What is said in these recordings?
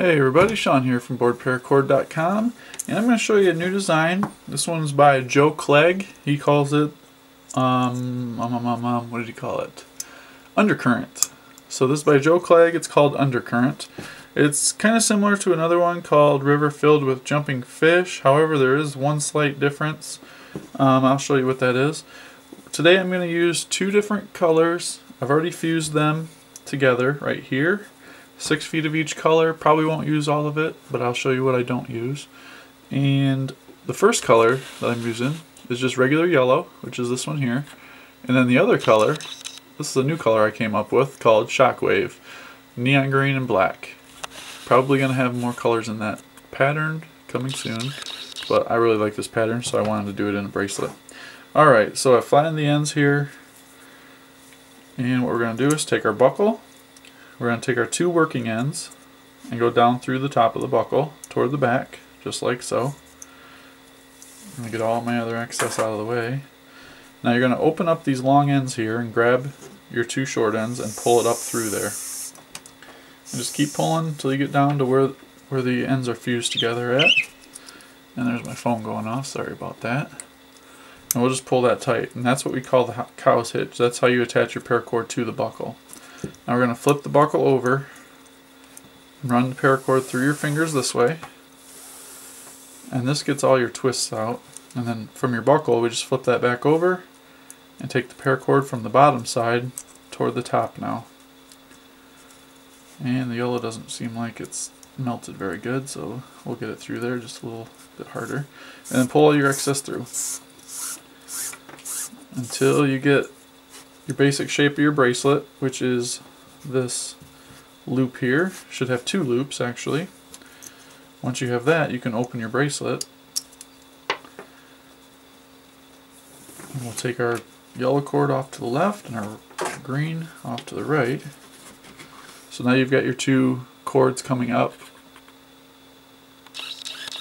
Hey everybody, Sean here from BoredParacord.com and I'm going to show you a new design. This one's by Joe Clegg. He calls it, um, um, um, um, um, what did he call it? Undercurrent. So this is by Joe Clegg, it's called Undercurrent. It's kind of similar to another one called River Filled with Jumping Fish, however there is one slight difference. Um, I'll show you what that is. Today I'm going to use two different colors. I've already fused them together right here six feet of each color. Probably won't use all of it, but I'll show you what I don't use. And the first color that I'm using is just regular yellow, which is this one here. And then the other color, this is a new color I came up with called Shockwave. Neon green and black. Probably going to have more colors in that pattern coming soon. But I really like this pattern, so I wanted to do it in a bracelet. Alright, so I flattened the ends here. And what we're going to do is take our buckle we're going to take our two working ends and go down through the top of the buckle toward the back, just like so. I'm going to get all my other excess out of the way. Now you're going to open up these long ends here and grab your two short ends and pull it up through there. And just keep pulling until you get down to where, where the ends are fused together at. And there's my phone going off, sorry about that. And we'll just pull that tight. And that's what we call the cow's hitch. That's how you attach your paracord to the buckle. Now we're going to flip the buckle over. Run the paracord through your fingers this way. And this gets all your twists out. And then from your buckle we just flip that back over and take the paracord from the bottom side toward the top now. And the yellow doesn't seem like it's melted very good so we'll get it through there just a little bit harder. And then pull all your excess through. Until you get your basic shape of your bracelet, which is this loop here. Should have two loops actually. Once you have that, you can open your bracelet. And we'll take our yellow cord off to the left and our green off to the right. So now you've got your two cords coming up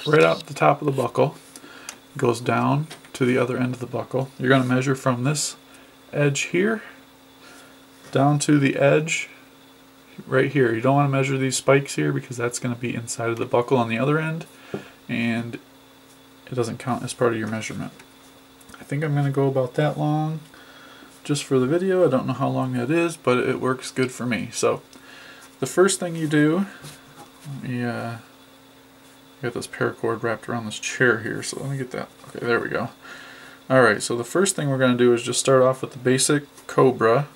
right out the top of the buckle. It goes down to the other end of the buckle. You're going to measure from this edge here down to the edge right here. You don't want to measure these spikes here because that's going to be inside of the buckle on the other end and it doesn't count as part of your measurement. I think I'm going to go about that long just for the video. I don't know how long that is, but it works good for me. So the first thing you do, let me uh, this paracord wrapped around this chair here. So let me get that. Okay, there we go. Alright, so the first thing we're going to do is just start off with the basic Cobra.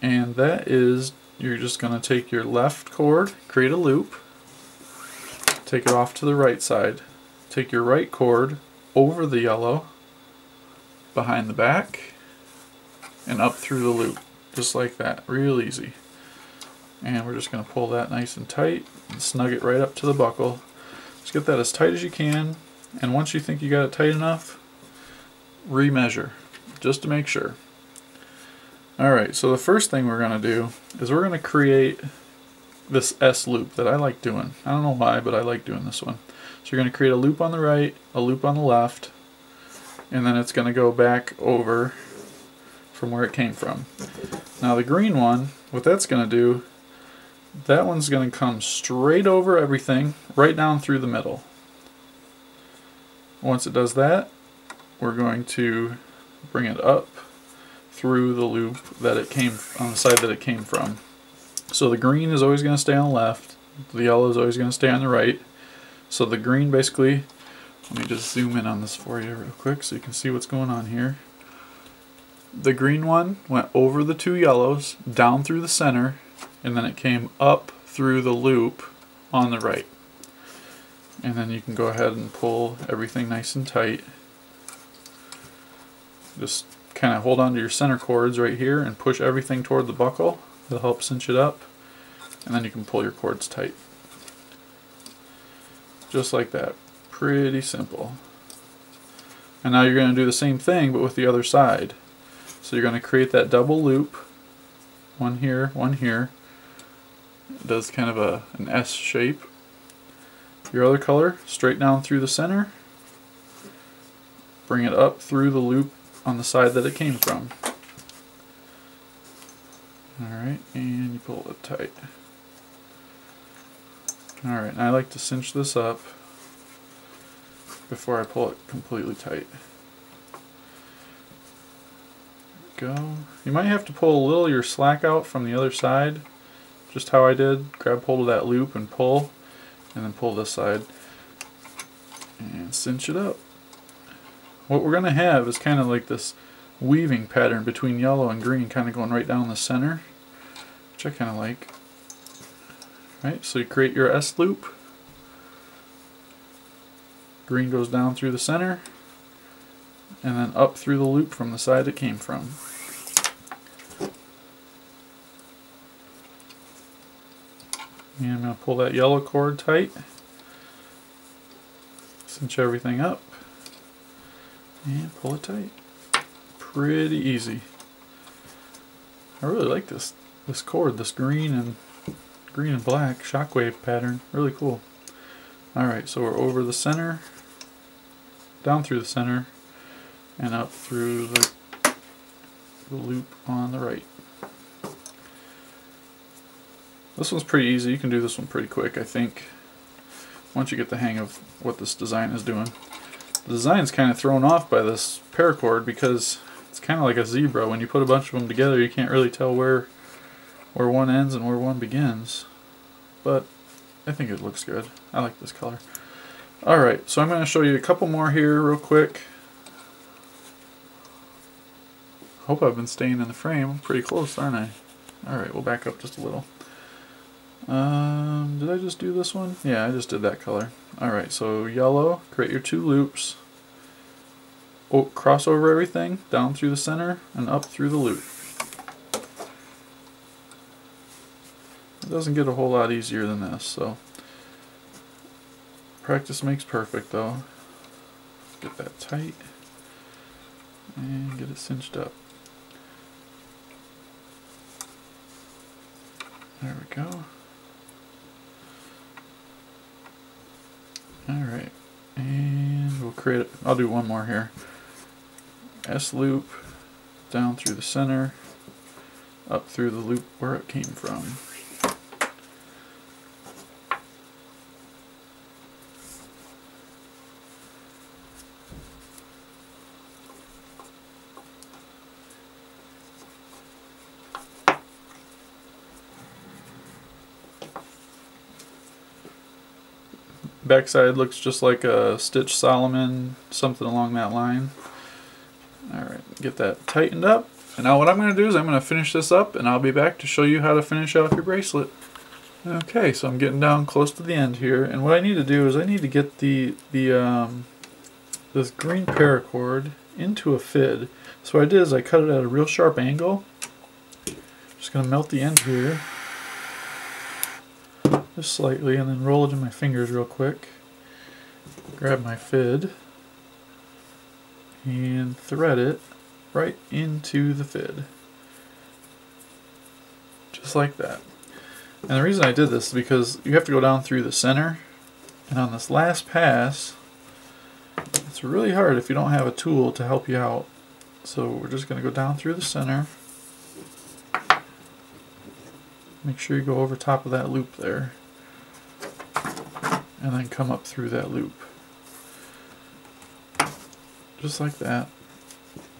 And that is, you're just going to take your left cord, create a loop, take it off to the right side. Take your right cord over the yellow, behind the back, and up through the loop. Just like that, real easy. And we're just going to pull that nice and tight and snug it right up to the buckle. Just get that as tight as you can. And once you think you got it tight enough, remeasure just to make sure. Alright, so the first thing we're going to do is we're going to create this S loop that I like doing. I don't know why, but I like doing this one. So you're going to create a loop on the right, a loop on the left, and then it's going to go back over from where it came from. Now the green one, what that's going to do, that one's going to come straight over everything, right down through the middle. Once it does that, we're going to bring it up through the loop that it came on the side that it came from. So the green is always going to stay on the left, the yellow is always going to stay on the right. So the green basically, let me just zoom in on this for you real quick so you can see what's going on here. The green one went over the two yellows, down through the center, and then it came up through the loop on the right. And then you can go ahead and pull everything nice and tight. Just kind of hold on to your center cords right here and push everything toward the buckle. It'll help cinch it up. And then you can pull your cords tight. Just like that. Pretty simple. And now you're going to do the same thing but with the other side. So you're going to create that double loop. One here, one here. It does kind of a an S shape. Your other color, straight down through the center. Bring it up through the loop on the side that it came from. Alright, and you pull it tight. Alright, I like to cinch this up before I pull it completely tight. Go. You might have to pull a little your slack out from the other side, just how I did. Grab hold of that loop and pull, and then pull this side and cinch it up. What we're going to have is kind of like this weaving pattern between yellow and green kind of going right down the center, which I kind of like. Right, so you create your S loop. Green goes down through the center and then up through the loop from the side it came from. And I'm going to pull that yellow cord tight, cinch everything up, and pull it tight. Pretty easy. I really like this this cord, this green and green and black shockwave pattern. Really cool. Alright, so we're over the center, down through the center, and up through the, the loop on the right. This one's pretty easy. You can do this one pretty quick, I think, once you get the hang of what this design is doing. The design's kind of thrown off by this paracord because it's kind of like a zebra. When you put a bunch of them together, you can't really tell where where one ends and where one begins. But I think it looks good. I like this color. Alright, so I'm going to show you a couple more here real quick. Hope I've been staying in the frame. I'm pretty close, aren't I? Alright, we'll back up just a little. Um, did I just do this one? Yeah, I just did that color. Alright, so yellow, create your two loops. Oh, cross over everything, down through the center, and up through the loop. It doesn't get a whole lot easier than this, so practice makes perfect though. Get that tight and get it cinched up. There we go. Alright, and we'll create, I'll do one more here. S loop down through the center, up through the loop where it came from. Backside looks just like a Stitch Solomon, something along that line. Alright, get that tightened up. And now what I'm going to do is I'm going to finish this up and I'll be back to show you how to finish off your bracelet. Okay, so I'm getting down close to the end here, and what I need to do is I need to get the the um, this green paracord into a fid. So what I did is I cut it at a real sharp angle. Just gonna melt the end here just slightly and then roll it in my fingers real quick. Grab my fid and thread it right into the fid. Just like that. And the reason I did this is because you have to go down through the center and on this last pass it's really hard if you don't have a tool to help you out. So we're just going to go down through the center. Make sure you go over top of that loop there and then come up through that loop. Just like that.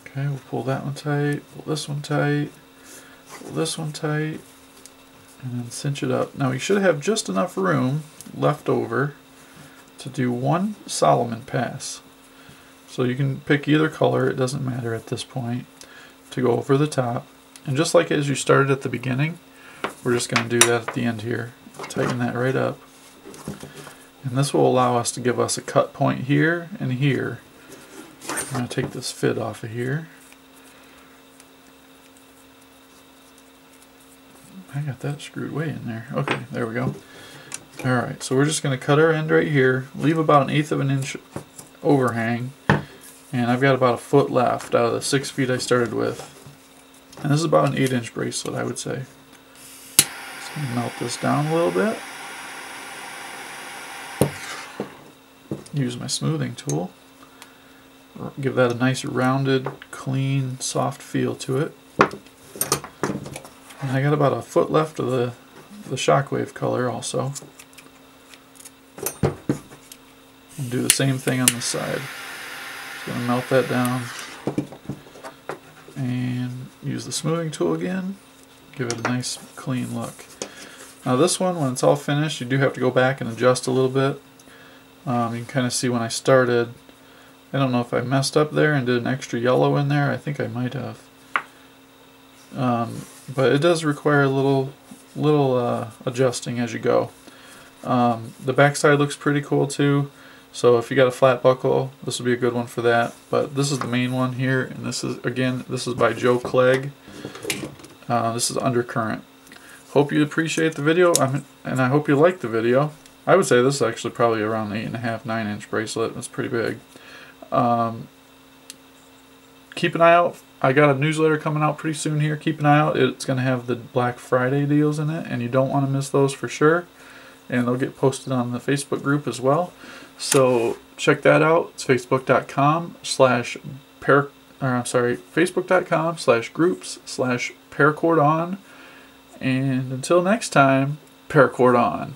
Okay, we'll pull that one tight, pull this one tight, pull this one tight, and then cinch it up. Now you should have just enough room left over to do one Solomon pass. So you can pick either color, it doesn't matter at this point, to go over the top. And just like as you started at the beginning, we're just going to do that at the end here. Tighten that right up. And this will allow us to give us a cut point here and here. I'm going to take this fid off of here. I got that screwed way in there. Okay, there we go. Alright, so we're just going to cut our end right here, leave about an eighth of an inch overhang, and I've got about a foot left out of the six feet I started with. And this is about an eight inch bracelet, I would say. Just melt this down a little bit. Use my smoothing tool. Give that a nice rounded, clean, soft feel to it. And I got about a foot left of the, the shockwave color also. And do the same thing on this side. Just gonna melt that down. And use the smoothing tool again. Give it a nice clean look. Now this one, when it's all finished, you do have to go back and adjust a little bit. Um, you can kind of see when I started, I don't know if I messed up there and did an extra yellow in there. I think I might have. Um, but it does require a little, little uh, adjusting as you go. Um, the backside looks pretty cool too. So if you got a flat buckle, this would be a good one for that. But this is the main one here, and this is again, this is by Joe Clegg. Uh, this is Undercurrent. Hope you appreciate the video, I'm, and I hope you like the video. I would say this is actually probably around eight and a half, nine inch bracelet. It's pretty big. Um, keep an eye out. I got a newsletter coming out pretty soon here. Keep an eye out. It's going to have the Black Friday deals in it, and you don't want to miss those for sure. And they'll get posted on the Facebook group as well. So check that out. It's facebook.com slash par or I'm sorry, facebook.com slash groups slash paracord on. And until next time, paracord on.